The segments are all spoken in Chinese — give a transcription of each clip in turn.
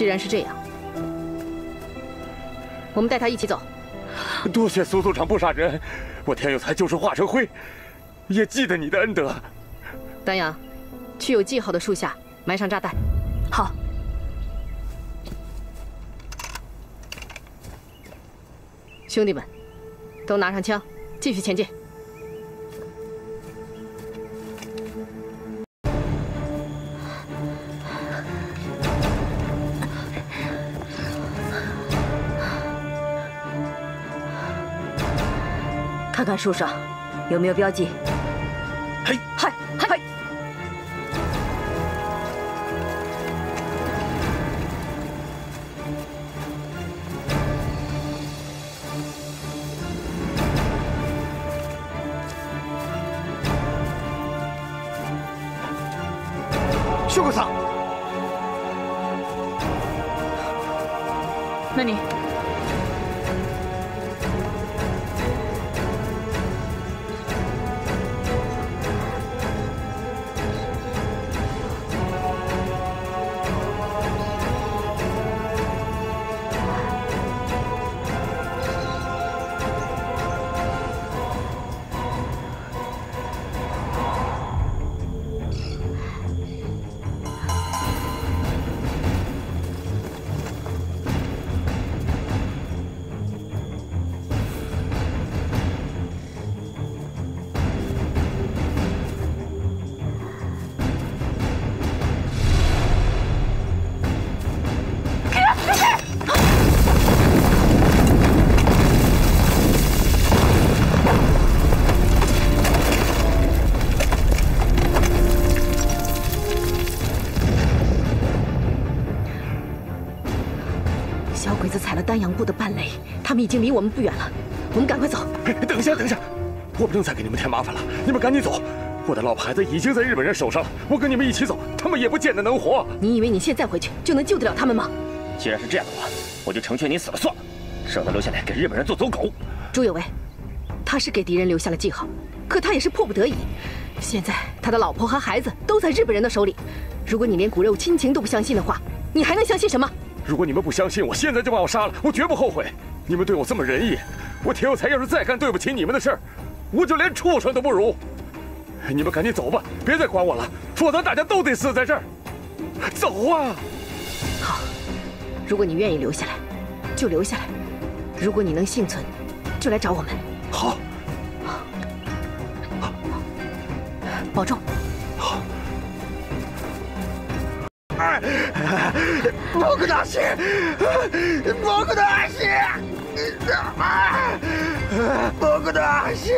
既然是这样，我们带他一起走。多谢苏组长不杀人，我田有才就是化成灰，也记得你的恩德。丹阳，去有记号的树下埋上炸弹。好。兄弟们，都拿上枪，继续前进。看看树上有没有标记。嘿，嗨，嗨！修克桑，那你。部的绊雷，他们已经离我们不远了。我们赶快走。等一下，等一下，我不能再给你们添麻烦了。你们赶紧走，我的老婆孩子已经在日本人手上了。我跟你们一起走，他们也不见得能活。你以为你现在回去就能救得了他们吗？既然是这样的话，我就成全你死了算了，省得留下来给日本人做走狗。朱有为，他是给敌人留下了记号，可他也是迫不得已。现在他的老婆和孩子都在日本人的手里，如果你连骨肉亲情都不相信的话，你还能相信什么？如果你们不相信，我现在就把我杀了，我绝不后悔。你们对我这么仁义，我田有才要是再干对不起你们的事儿，我就连畜生都不如。你们赶紧走吧，别再管我了，否则大家都得死在这儿。走啊！好，如果你愿意留下来，就留下来；如果你能幸存，就来找我们。好，保重。僕の足僕の足僕の足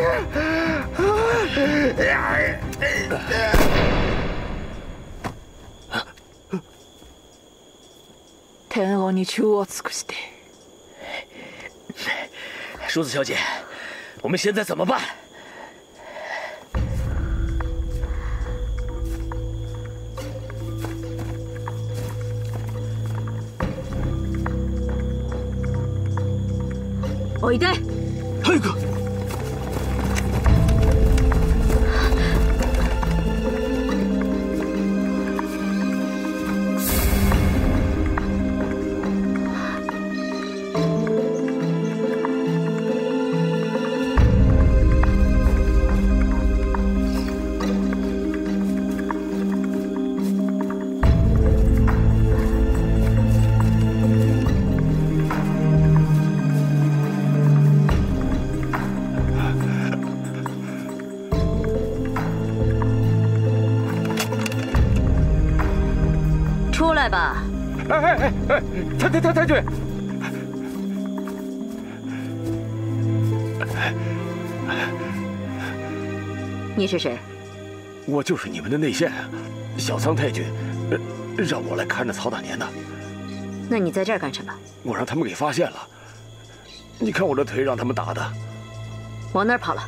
天王に忠を尽くして。淑子小姐，我们现在怎么办？ おいで。早く。出来吧！哎哎哎哎，太太太太君，你是谁？我就是你们的内线，小仓太君，让我来看着曹大年的。那你在这儿干什么？我让他们给发现了。你看我这腿让他们打的，往哪儿跑了？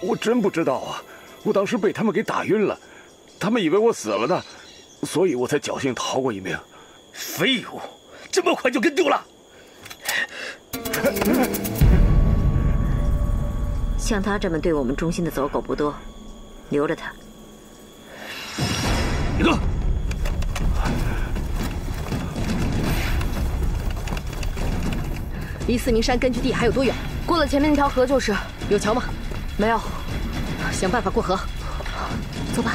我真不知道啊！我当时被他们给打晕了，他们以为我死了呢，所以我才侥幸逃过一命。废物，这么快就跟丢了？像他这么对我们忠心的走狗不多，留着他。李哥，离四明山根据地还有多远？过了前面那条河就是。有桥吗？没有。想办法过河。走吧。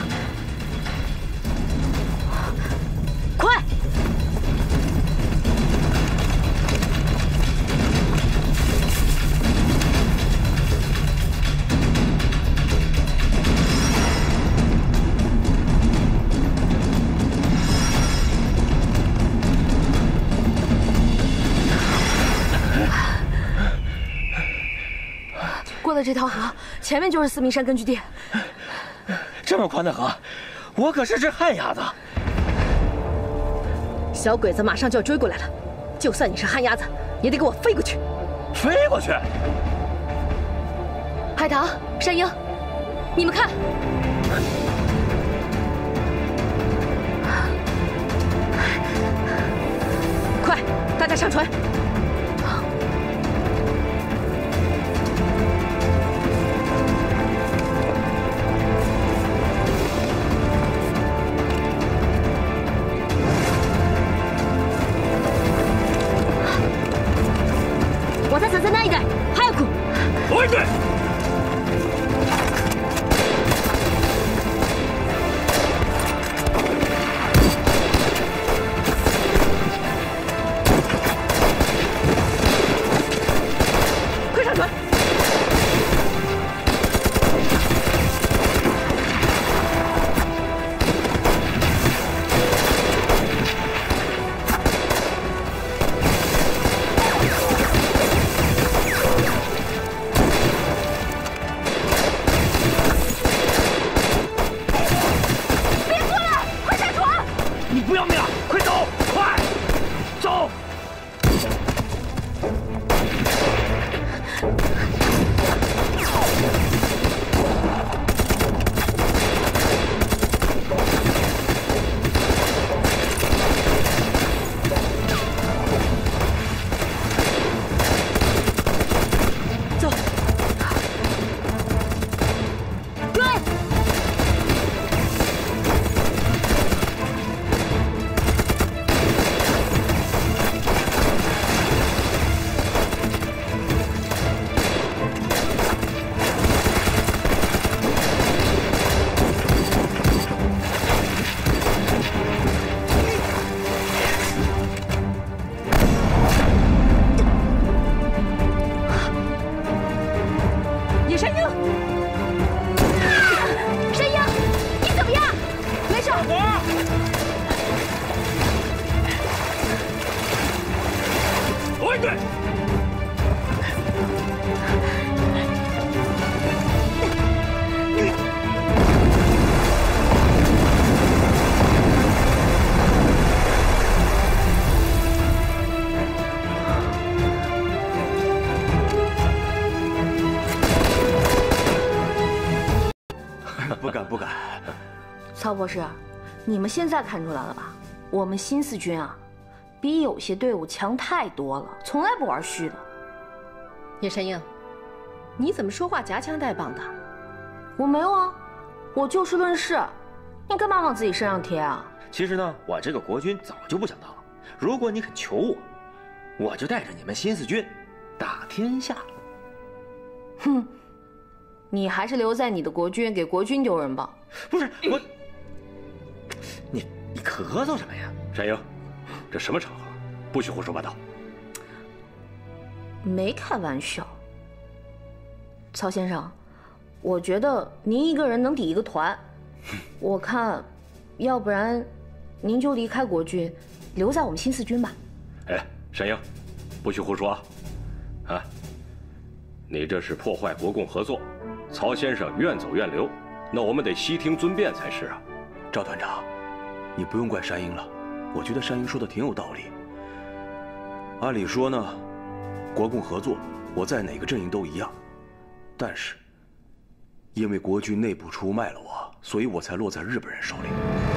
快！过了这条河前面就是四明山根据地。这么宽的河，我可是只旱鸭子。小鬼子马上就要追过来了，就算你是旱鸭子，也得给我飞过去。飞过去？海棠、山鹰，你们看，快，大家上船。要命啊！快走，快走！曹博士，你们现在看出来了吧？我们新四军啊，比有些队伍强太多了，从来不玩虚的。叶山鹰，你怎么说话夹枪带棒的？我没有啊，我就事论事。你干嘛往自己身上贴啊？其实呢，我这个国军早就不想当了。如果你肯求我，我就带着你们新四军打天下。哼，你还是留在你的国军，给国军丢人吧。不是我。你你咳嗽什么呀，山鹰？这什么场合？不许胡说八道！没开玩笑。曹先生，我觉得您一个人能抵一个团。我看，要不然，您就离开国军，留在我们新四军吧。哎，山鹰，不许胡说啊！啊，你这是破坏国共合作。曹先生愿走愿留，那我们得悉听尊便才是啊。赵团长。你不用怪山鹰了，我觉得山鹰说的挺有道理。按理说呢，国共合作，我在哪个阵营都一样。但是，因为国军内部出卖了我，所以我才落在日本人手里。